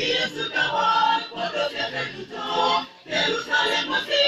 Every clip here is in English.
Yesu kawa kwa dobe menuto Yerusalemu si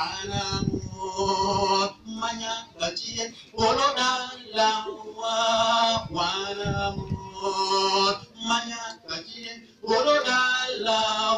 Wanamut manyakachien olodalawa Wanamut manyakachien olodalawa